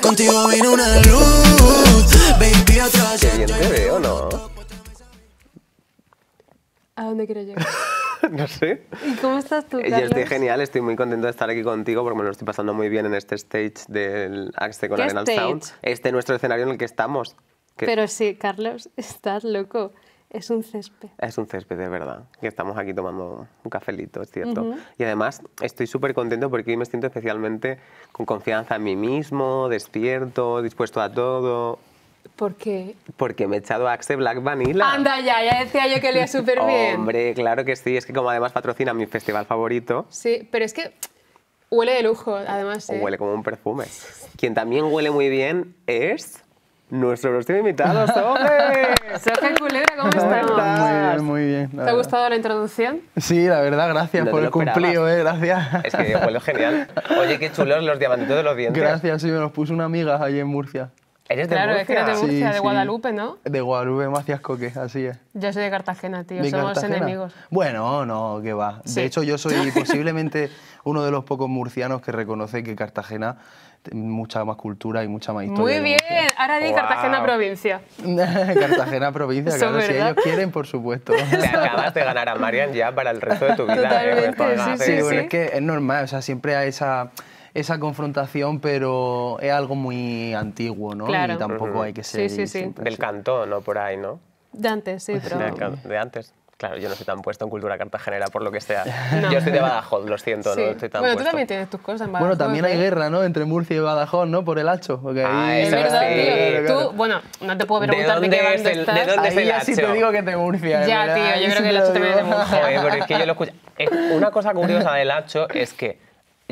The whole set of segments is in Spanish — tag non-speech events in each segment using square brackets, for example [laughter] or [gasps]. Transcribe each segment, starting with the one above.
Contigo vino una luz, baby, otra Qué bien te veo, ¿no? ¿A dónde quiero llegar? [laughs] no sé. ¿Y cómo estás tú, Yo Carlos? estoy genial, estoy muy contento de estar aquí contigo porque me lo estoy pasando muy bien en este stage del Axe con ¿Qué Arenal stage? Sound. Este nuestro escenario en el que estamos. que Pero sí, Carlos, [laughs] estás loco. Es un césped. Es un césped, de verdad. Que estamos aquí tomando un cafelito, es cierto. Y además estoy súper contento porque hoy me siento especialmente con confianza en mí mismo, despierto, dispuesto a todo. Porque... Porque me he echado Axe Black Vanilla. Anda ya, ya decía yo que olía súper [laughs] bien. Hombre, claro que sí. Es que como además patrocina mi festival favorito, Sí, pero es que huele de lujo, además. ¿eh? huele como un perfume. Quien también huele muy bien es nuestro próximo invitado, Sobe. [laughs] Sofía Culebra, ¿cómo estás? Muy bien, muy bien. ¿Te ha gustado la introducción? Sí, la verdad, gracias No por el cumplido, eh, gracias. Es que huele genial. Oye, qué chulos los diamantitos de los dientes. Gracias, sí, me los puso una amiga allí en Murcia. ¿Eres de Claro, es que eres de Murcia? Murcia, Sí, de sí. Guadalupe, ¿no? De Guadalupe Macías Coque, así es. Yo soy de Cartagena, tío. ¿De Somos Cartagena? enemigos. Bueno, no, que va. Sí. De hecho, yo soy [laughs] posiblemente uno de los pocos murcianos que reconoce que Cartagena mucha más cultura y mucha más historia. Muy bien. Ahora di Guau. [laughs] Cartagena provincia. Cartagena provincia, claro, si ¿verdad? ellos quieren, por supuesto. Te acabas de ganar a Marian ya para el resto de tu vida. ¿eh? Totalmente, esto sí, sí, Sí, bueno, es que es normal, o sea, siempre hay esa, esa confrontación, pero es algo muy antiguo, ¿no? Claro. Y tampoco hay que Sí, ser... sí, sí. siempre Del cantón, ¿no? Por ahí, ¿no? De antes, sí, pero... De, de antes. Claro, yo no soy tan puesto en cultura cartagenera, por lo que sea. [laughs] No. Yo estoy de Badajoz, lo siento, Sí. no estoy tan bueno, tú puesto. también tienes tus cosas en Bueno, Badajoz, también hay ¿eh? guerra, ¿no? Entre Murcia y Badajoz, ¿no? Por el hacho. Porque Ah, ahí... Es verdad, sí. tío. Claro. Tú, bueno, no te puedo ¿De preguntar de, dónde qué es bando el- estás. de dónde es Ahí el ya sí te hacho? digo que es de Murcia. Ya, ¿verdad? tío, yo Ahí creo sí que el te hacho también es de. Murcia. Joder, pero es que yo lo escucho. Una cosa curiosa del hacho es que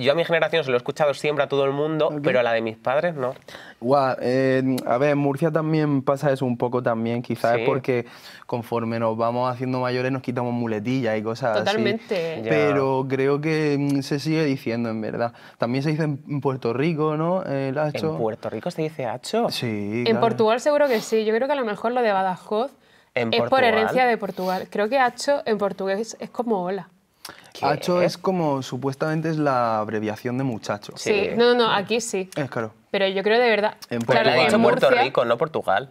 yo a mi generación se lo he escuchado siempre a todo el mundo, pero a la de mis padres no. Guau, eh, a ver, en Murcia también pasa eso un poco también, quizás Sí. es porque conforme nos vamos haciendo mayores nos quitamos muletillas y cosas Totalmente. así. Ya. Pero creo que mm, se sigue diciendo, en verdad. También se dice en Puerto Rico, ¿no? El hacho. ¿En Puerto Rico se dice hacho? Sí, En claro. Portugal seguro que sí. Yo creo que a lo mejor lo de Badajoz ¿En es por Portugal? herencia de Portugal. Creo que hacho en portugués es como hola. ¿Qué? Hacho es como, supuestamente es la abreviación de muchacho. Sí. Sí. No, no, no, aquí sí. Es claro. Pero yo creo de verdad. En claro, Portugal. dicho en Puerto Murcia- Rico, no Portugal.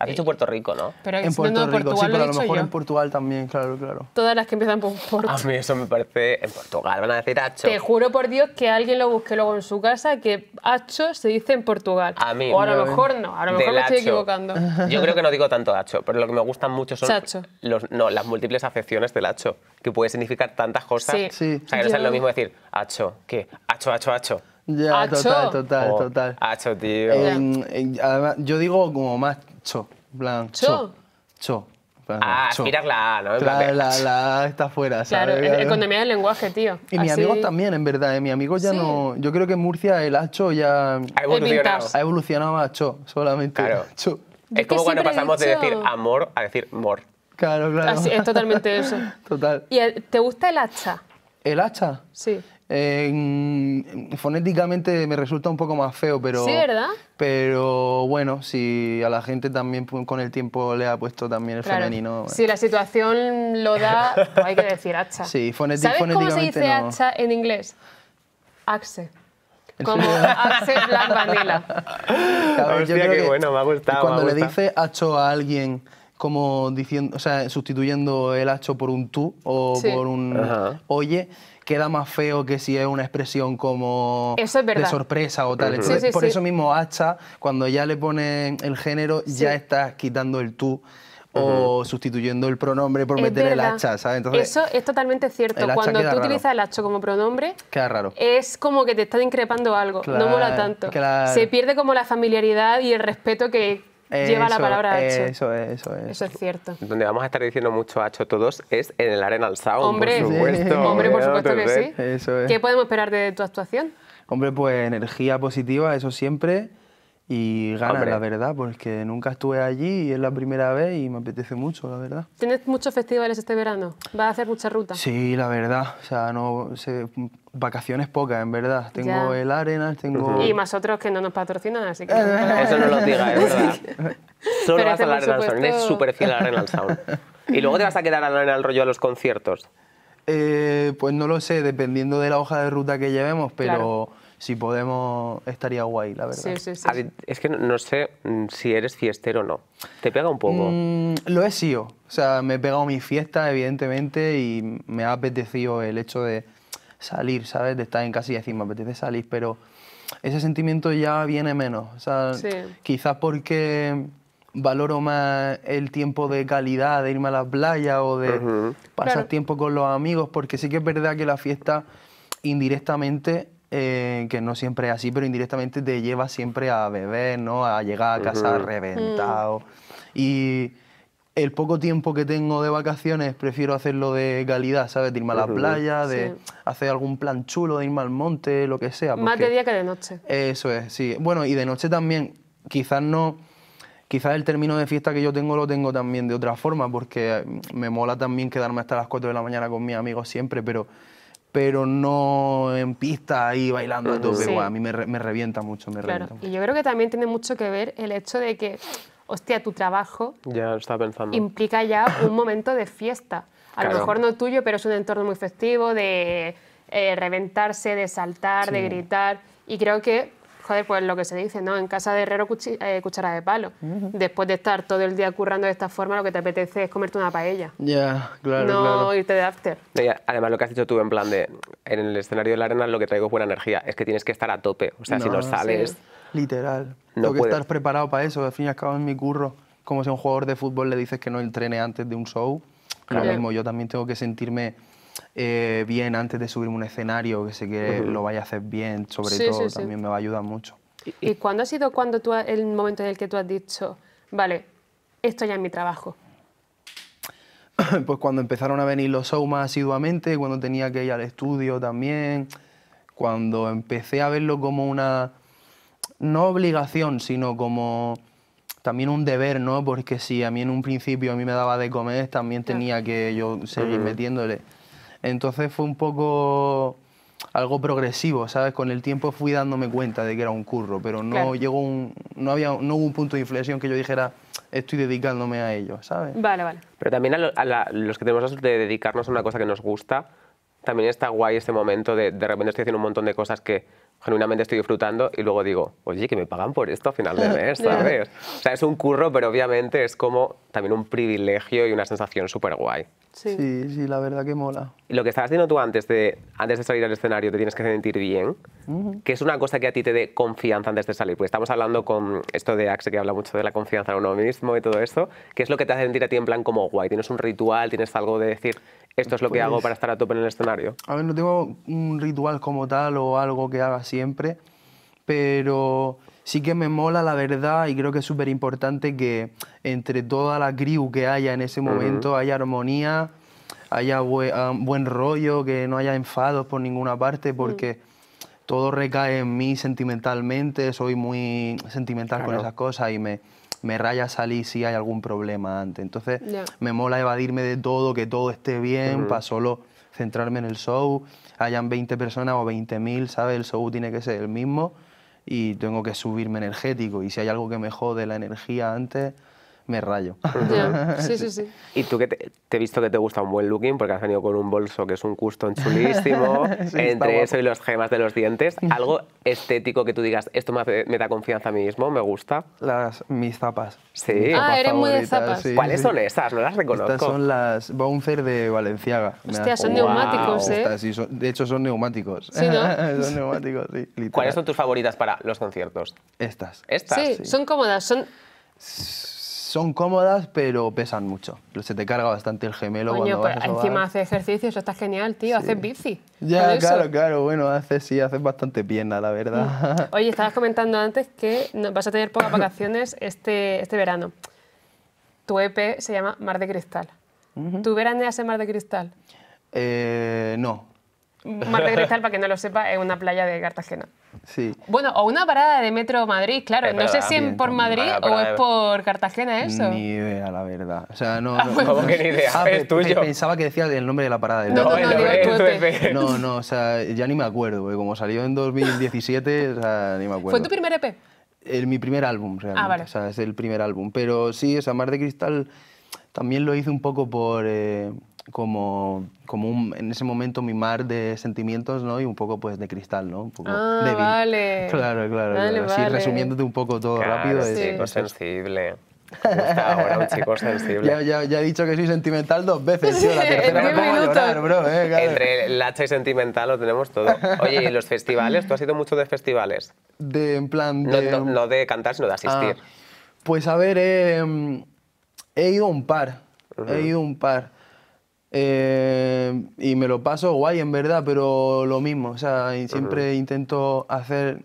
Has dicho Puerto Rico, ¿no? Pero En Puerto Rico, sí, Portugal lo pero a lo mejor yo. en Portugal también, claro, claro. Todas las que empiezan por Porto. A mí eso me parece... En Portugal van a decir hacho. Te juro por Dios que alguien lo busque luego en su casa que hacho se dice en Portugal. A mí. O a lo mejor no, a lo mejor me estoy hacho. equivocando. Yo creo que no digo tanto hacho, pero lo que me gustan mucho son Chacho. los, no, las múltiples acepciones del hacho, que puede significar tantas cosas. Sí. Sí. O sea, que no es lo mismo decir hacho, ¿qué? Hacho, hacho, hacho. Ya, total, total, O total. Hacho, tío. En- en- además, yo digo como más cho, plan, Cho. cho. Cho. plan, Ah, cho. aspiras la A, ¿no? Claro, la, la A está fuera, Claro, ¿sabes? es economía del lenguaje, tío. Y mis Así- amigos también, en verdad. ¿eh? Mis amigos ya Sí. no... Yo creo que en Murcia el hacho ya Ha evolucionado. ha evolucionado a cho, solamente. Claro. Cho. Es como cuando pasamos de decir amor a decir mor. Claro, claro. Así, es totalmente eso. [laughs] Total. ¿Y eh, te gusta el hacha? ¿El hacha? Sí. Eh, fonéticamente me resulta un poco más feo, pero... Sí, ¿verdad? Pero bueno, si a la gente también con el tiempo le ha puesto también el Claro. femenino... Si la situación lo da, pues [laughs] hay que decir hacha. Sí, foneti- ¿Sabes cómo se fonéticamente dice no. hacha en inglés? Axe. ¿En Como? Axe Black [laughs] Vanilla. Ver, Hostia, qué bueno, me ha gustado, Cuando me ha le gustado. dice hacho a alguien como diciendo, o sea, sustituyendo el hacho por un tú o Sí. por un Ajá. oye, queda más feo que si es una expresión como Eso es de sorpresa o tal. Ujú. Entonces, Sí, sí, por sí. eso mismo hacha, cuando ya le ponen el género, ya estás quitando el tú o sustituyendo el pronombre por Es meter el hacha, ¿sabes? Entonces, Eso es totalmente cierto. hacha Cuando tú raro. utilizas el hacho como pronombre, queda raro. es como que te están increpando algo. no mola tanto. claro. Se pierde como la familiaridad y el respeto que lleva la palabra hacho. Eso es, eso es. Eso es cierto. Donde vamos a estar diciendo mucho hacho todos es en el Arenal Sound, [laughs] Hombre, por supuesto. hombre, por supuesto que sí. Eso es. ¿Qué podemos esperar de tu actuación? Hombre, pues energía positiva, eso siempre. Y ganas, la verdad, porque nunca estuve allí y es la primera vez y me apetece mucho, la verdad. ¿Tienes muchos festivales este verano? ¿Vas a hacer mucha ruta? Sí, la verdad. O sea, no sé, vacaciones pocas, en verdad. Tengo Ya. el Arenas, tengo... Y más otros que no nos patrocinan, así que... Eso no lo digas, es verdad. [laughs] Solo Pero vas este, al Arenal Sound, eres supuesto- súper fiel al Arenal Sound. [laughs] Y luego te vas a quedar al Arenal rollo a los conciertos. Eh, pues no lo sé, dependiendo de la hoja de ruta que llevemos, pero Claro. si podemos, estaría guay, la verdad. Sí, sí, sí. A ver, es que no, no sé mm, si eres fiestero o no. ¿Te pega un poco? Mm, lo he sido. O sea, me he pegado mi fiesta, evidentemente, y me ha apetecido el hecho de salir, ¿sabes? De estar en casa y decir, me apetece salir, pero ese sentimiento ya viene menos. O sea, Sí. quizás porque valoro más el tiempo de calidad de irme a la playa o de pasar Claro. tiempo con los amigos, porque sí que es verdad que la fiesta indirectamente, eh, que no siempre es así, pero indirectamente te lleva siempre a beber, ¿no? A llegar a casa reventado. Y el poco tiempo que tengo de vacaciones prefiero hacerlo de calidad, ¿sabes? De irme a la playa, de Sí. hacer algún plan chulo, de irme al monte, lo que sea. Más de día que de noche. eso es, sí. Bueno, y de noche también, quizás no, quizás el término de fiesta que yo tengo lo tengo también de otra forma, porque me mola también quedarme hasta las 4 de la mañana con mis amigos siempre, pero, pero no en pista ahí bailando a tope. Sí. A mí me, re- me revienta mucho, me Claro. revienta mucho. Y yo creo que también tiene mucho que ver el hecho de que, hostia, tu trabajo Ya lo estaba pensando. implica ya un momento de fiesta. A Claro. lo mejor no tuyo, pero es un entorno muy festivo, de eh, reventarse, de saltar, de gritar. Y creo que, joder, pues lo que se dice, ¿no? En casa de herrero, cuchi- eh, cuchara de palo. Después de estar todo el día currando de esta forma, lo que te apetece es comerte una paella. Ya, claro, no claro. irte de after. No, Además, lo que has dicho tú en plan de, en el escenario de la arena lo que traigo es buena energía, es que tienes que estar a tope. O sea, si no No, sales... sí. Literal. No Tengo que estar preparado para eso. Al fin y al cabo, en mi curro, como si a un jugador de fútbol le dices que no entrene antes de un show, Claro. lo mismo, yo también tengo que sentirme eh, bien antes de subirme a un escenario, que sé que lo vaya a hacer bien, sobre Sí, todo, sí, sí. también me va a ayudar mucho. ¿Y cuándo ha sido cuando tú, el momento en el que tú has dicho, vale, esto ya es mi trabajo? [clears throat] pues cuando empezaron a venir los shows más asiduamente, cuando tenía que ir al estudio también, cuando empecé a verlo como una, no obligación, sino como también un deber, ¿no? Porque si a mí en un principio a mí me daba de comer, también tenía que yo seguir metiéndole. Entonces fue un poco algo progresivo, ¿sabes? Con el tiempo fui dándome cuenta de que era un curro, pero no Claro. llegó un, no había, no hubo un punto de inflexión que yo dijera estoy dedicándome a ello, ¿sabes? Vale, vale. Pero también a, lo- a la- los que tenemos la suerte de dedicarnos a una cosa que nos gusta, también está guay este momento de de repente estoy haciendo un montón de cosas que genuinamente estoy disfrutando y luego digo, oye, que me pagan por esto a final de [laughs] mes. ¿sabes? O sea, es un curro, pero obviamente es como también un privilegio y una sensación súper guay. Sí. Sí, sí, la verdad que mola. Y lo que estabas diciendo tú antes de, antes de salir al escenario, te tienes que sentir bien, que es una cosa que a ti te dé confianza antes de salir. Pues estamos hablando con esto de Axe, que habla mucho de la confianza en uno mismo y todo eso. ¿Qué es lo que te hace sentir a ti en plan como guay? ¿Tienes un ritual? ¿Tienes algo de decir, esto es lo que hago Pues- para estar a tope en el escenario? A ver, no tengo un ritual como tal o algo que haga siempre, pero sí que me mola la verdad y creo que es súper importante que entre toda la crew que haya en ese momento haya armonía, haya bue- ah, buen rollo, que no haya enfados por ninguna parte, porque todo recae en mí sentimentalmente, soy muy sentimental con Claro. esas cosas y me, me raya salir si hay algún problema antes. Entonces Ya. me mola evadirme de todo, que todo esté bien, para solo centrarme en el show, hayan 20 personas o 20.000, ¿sabes? El show tiene que ser el mismo y tengo que subirme energético. Y si hay algo que me jode la energía antes, me rayo. [laughs] Sí, sí, sí. Y tú que te, te he visto que te gusta un buen looking, porque has venido con un bolso que es un custom chulísimo, [laughs] Sí, entre guapo. eso y los gemas de los dientes, [laughs] algo estético que tú digas, esto me, hace- me da confianza a mí mismo, me gusta. Las, mis zapas. Sí. Mis Ah, zapas eres muy de favoritas, zapas. sí, ¿Cuáles sí. son esas? No las reconozco. Estas son las Bouncer de Valenciaga. Hostia, son neumáticos, ¿eh? Estas sí son- de hecho son neumáticos. Sí, ¿no? son neumáticos, sí. literal. ¿Cuáles son tus favoritas para los conciertos? Estas. Estas. Sí, son cómodas, son... Son cómodas, pero pesan mucho. Se te carga bastante el gemelo Coño, cuando vas a sobar. encima hace ejercicio, eso está genial, tío, haces bici. Ya, eso. claro, claro. Bueno, haces sí, haces bastante pierna, la verdad. Oye, estabas comentando antes que vas a tener pocas [coughs] vacaciones este, este verano. Tu EP se llama Mar de Cristal. ¿Tu veraneas en Mar de Cristal? eh, no, Mar de Cristal, para que no lo sepa, es una playa de Cartagena. sí. Bueno, o una parada de metro Madrid, claro. Es no sé si es Bien, por. Madrid o es de- por Cartagena eso. Ni idea, la verdad. O sea, no. Ah, [laughs] no- bueno. ¿Cómo que ni idea? Ah, es tuyo. pe- Pensaba que decía el nombre de la parada del No, no, metro. no, de. EP. No, no, o sea, ya ni me acuerdo, porque como salió en 2017, o sea, ni me acuerdo. ¿Fue tu primer EP? El, mi primer álbum, realmente. Ah, vale. O sea, es el primer álbum. Pero sí, o sea, Mar de Cristal también lo hice un poco por, eh, como, como un- en ese momento mi mar de sentimientos, ¿no? Y un poco pues de cristal, ¿no? Un poco Ah, débil. vale. Claro, claro, Vale, claro. Así vale. resumiéndote un poco todo Claro, rápido. un es- chico es- sensible. Gusta ahora un chico sensible. ya, ya, ya he dicho que soy sentimental dos veces, tío. La Sí, tercera me pongo a llorar, bro. Eh, claro. Entre lacha y sentimental lo tenemos todo. Oye, ¿y los festivales? ¿Tú has ido mucho de festivales? De, en plan, No, de... no- no de cantar, sino de asistir. Ah, pues a ver, eh, he ido un par. He ido un par. Eh, y me lo paso guay, en verdad, pero lo mismo. O sea, siempre intento hacer.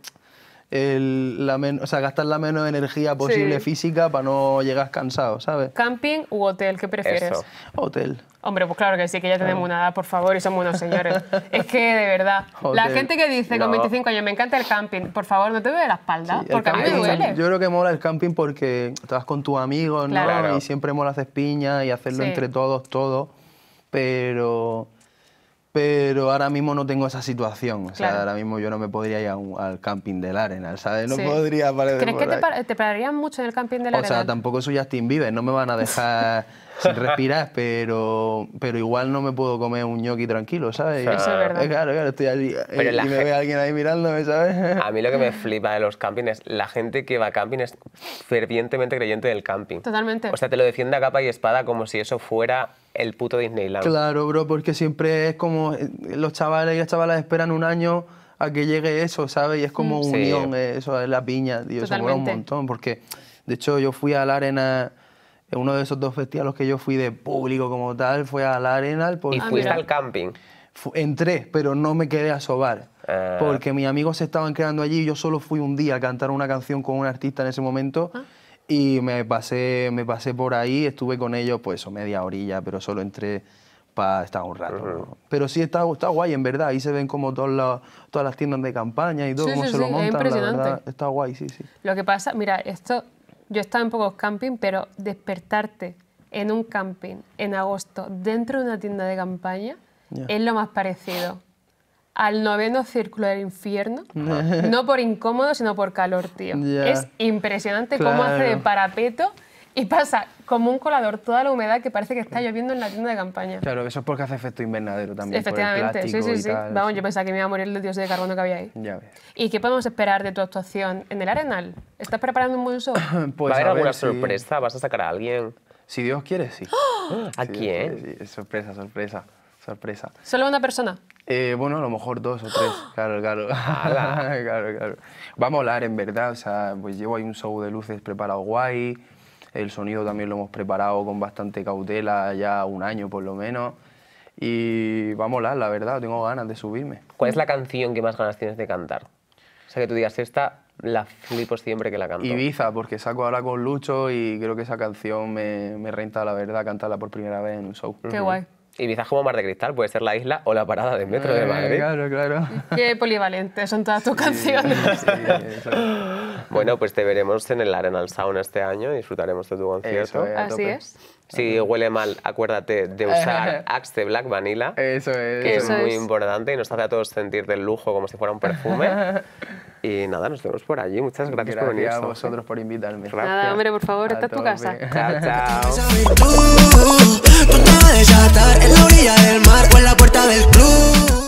El, la men- o sea, gastar la menos energía posible Sí. física para no llegar cansado, ¿sabes? ¿Camping u hotel? ¿Qué prefieres? Eso. Hotel. Hombre, pues claro que sí, que ya tenemos una edad, por favor, y somos unos señores. [laughs] es que, de verdad, la gente que dice con No. 25 años, me encanta el camping, por favor, no te duele la espalda, Sí, porque a mí me camping, duele. Yo creo que mola el camping porque te vas con tus amigos, ¿no? Claro. Y siempre mola hacer piña y hacerlo Sí. entre todos, todo. Pero, pero ahora mismo no tengo esa situación. O sea, Claro. ahora mismo yo no me podría ir a un- al camping del Arenal, ¿sabes? No Sí. podría aparecer ¿Crees que por te, ahí. par- te pararían mucho en el camping de la O sea, tampoco soy Justin Bieber, no me van a dejar [laughs] sin respirar, pero, pero igual no me puedo comer un ñoqui tranquilo, ¿sabes? Eso es verdad. Eh, Claro, claro, estoy allí eh, Pero y la me ve alguien ahí mirándome, ¿sabes? [laughs] A mí lo que me flipa de los campings es la gente que va a camping es fervientemente creyente del camping. Totalmente. O sea, te lo defiende a capa y espada como si eso fuera el puto Disneyland. Claro, bro, porque siempre es como eh, los chavales y las chavalas esperan un año a que llegue eso, ¿sabes? Y es como Sí. unión, eh, eso es la piña, tío, eso mola un Totalmente. montón, porque de hecho yo fui a la arena, en uno de esos dos festivales que yo fui de público como tal, fue a la arena, porque y fuiste mira. al camping. entré, pero no me quedé a sobar. Ah. Porque mis amigos se estaban quedando allí y yo solo fui un día a cantar una canción con un artista en ese momento Ah. Y me pasé, me pasé por ahí, estuve con ellos pues eso, media orilla, pero solo entré para estar un rato. ¿no? Pero sí está, está guay, en verdad. Ahí se ven como todas las, todas las tiendas de campaña y todo, Sí, cómo sí, se sí, lo es montan, la impresionante. verdad. Está guay, sí, sí. Lo que pasa, mira, esto, yo he estado en pocos camping, pero despertarte en un camping en agosto dentro de una tienda de campaña Ya. es lo más parecido al noveno círculo del infierno, [laughs] no por incómodo, sino por calor, tío. Es impresionante cómo hace de parapeto y pasa como un colador toda la humedad que parece que está lloviendo en la tienda de campaña. Claro, eso es porque hace efecto invernadero también. por el Efectivamente, sí, plástico sí, sí. tal, Vamos, sí. yo pensaba que me iba a morir el dióxido de carbono que había ahí. Ya ves. ¿Y qué podemos esperar de tu actuación en el Arenal? ¿Estás preparando un buen show? [clears throat] Pues ¿Va a haber alguna si- sorpresa? ¿Vas a sacar a alguien? Si Dios quiere, sí. [gasps] ¿A Si quién? quiere, sí. Sorpresa, sorpresa, sorpresa. ¿Solo una persona? Eh, bueno, a lo mejor dos o tres, claro, claro. [laughs] [laughs] claro, claro. Va a molar, en verdad. O sea, pues llevo ahí un show de luces preparado guay. El sonido también lo hemos preparado con bastante cautela, ya un año por lo menos. Y va a molar, la verdad. Tengo ganas de subirme. ¿Cuál es la canción que más ganas tienes de cantar? O sea, que tú digas, esta la flipo siempre que la canto. Ibiza, porque saco ahora con Lucho y creo que esa canción me, me renta, la verdad, cantarla por primera vez en un show. Qué guay. Ibiza como Mar de Cristal, puede ser la isla o la parada de metro de Eh, Madrid. Claro, claro. Qué polivalente son todas tus canciones. Sí, eso. Bueno, pues te veremos en el Arenal Sound este año y disfrutaremos de tu concierto. Es. Así tope. es. Si huele mal, acuérdate de usar [laughs] Axe de Black Vanilla, Eso es. que Eso es muy es. importante y nos hace a todos sentir del lujo como si fuera un perfume. [laughs] y nada, nos vemos por allí. Muchas gracias, por venir. Gracias a vosotros por invitarme. Nada, hombre, por favor, esta es tu casa. Chao, [laughs] chao. Esa virtud, tú te vas a desatar en la orilla del mar o en la puerta del club.